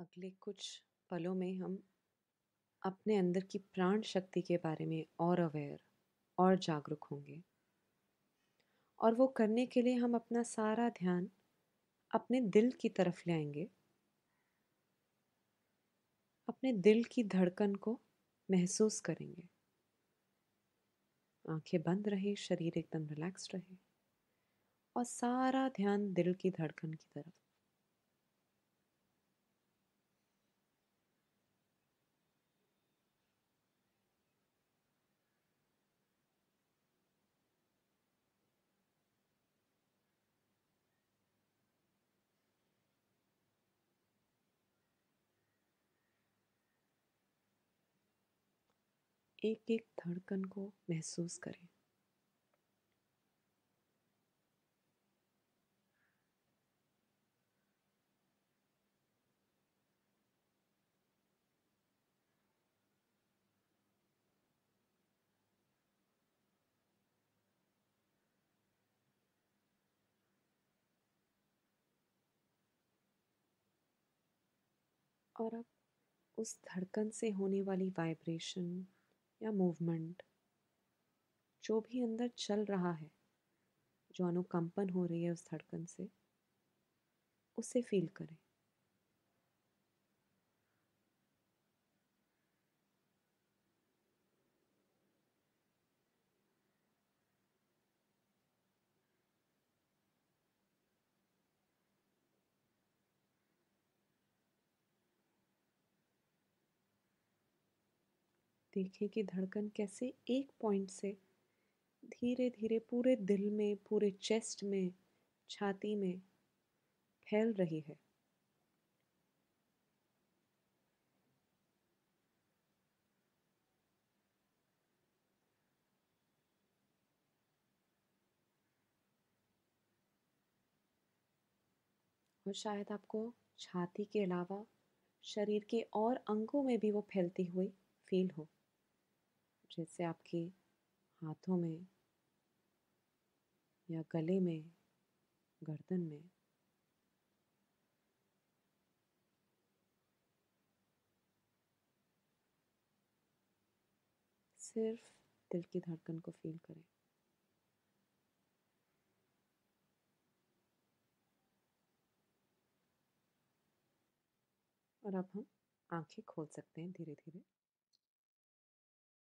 अगले कुछ पलों में हम अपने अंदर की प्राण शक्ति के बारे में और अवेयर और जागरूक होंगे। और वो करने के लिए हम अपना सारा ध्यान अपने दिल की तरफ़ ले आएँगे। अपने दिल की धड़कन को महसूस करेंगे। आँखें बंद रहे, शरीर एकदम रिलैक्स रहे और सारा ध्यान दिल की धड़कन की तरफ़। एक एक धड़कन को महसूस करें। और अब उस धड़कन से होने वाली वाइब्रेशन या मूवमेंट जो भी अंदर चल रहा है, जो अनुकंपन हो रही है उस धड़कन से, उसे फील करें। देखें कि धड़कन कैसे एक पॉइंट से धीरे धीरे पूरे दिल में, पूरे चेस्ट में, छाती में फैल रही है। और शायद आपको छाती के अलावा शरीर के और अंगों में भी वो फैलती हुई फील हो। जैसे आपके हाथों में या गले में, गर्दन में। सिर्फ़ दिल की धड़कन को फील करें। और अब हम आँखें खोल सकते हैं धीरे धीरे